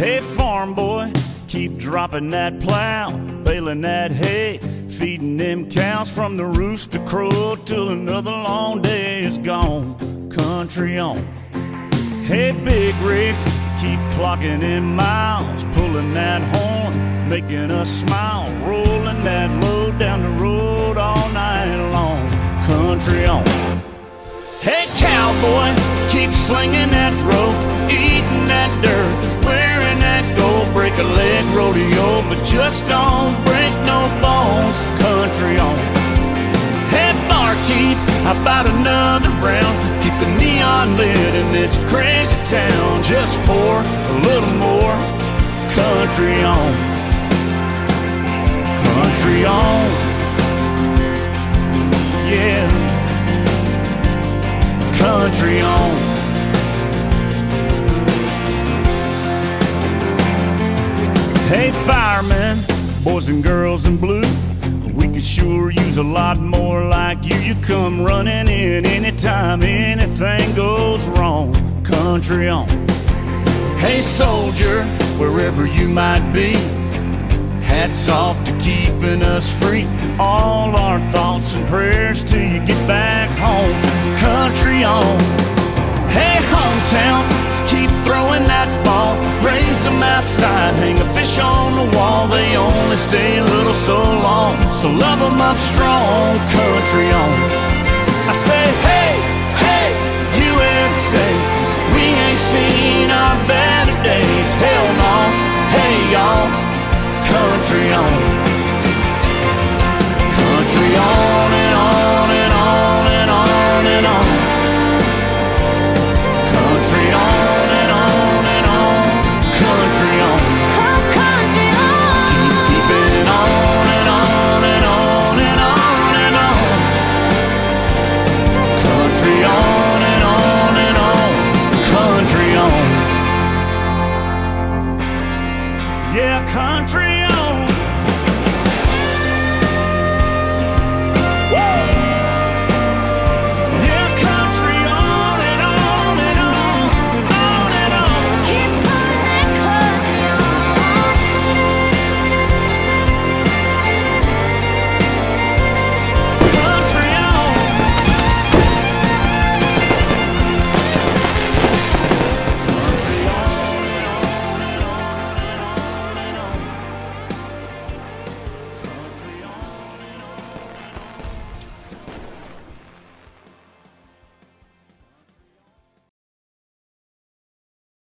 Hey, farm boy, keep dropping that plow, baling that hay, feeding them cows from the rooster crow till another long day is gone. Country on. Hey, big rig, keep clocking in miles, pulling that horn, making us smile, rolling that load down the road all night long. Country on. Hey, cowboy, keep slinging that rope, eating that dirt, break a leg rodeo, but just don't break no bones. Country on. Hey, barkeep, how about another round? Keep the neon lit in this crazy town. Just pour a little more. Country on. Country on. Yeah. Country on. Hey, firemen, boys and girls in blue. We could sure use a lot more like you. You come running in anytime anything goes wrong. Country on. Hey, soldier, wherever you might be. Hats off to keeping us free. All our thoughts and prayers till you get back home. Country on. Hang a fish on the wall. They only stay a little so long. So love them up strong. Country on. I say, hey, hey, USA. We ain't seen our better days. Hell no. Hey, y'all. Country on. Yeah, country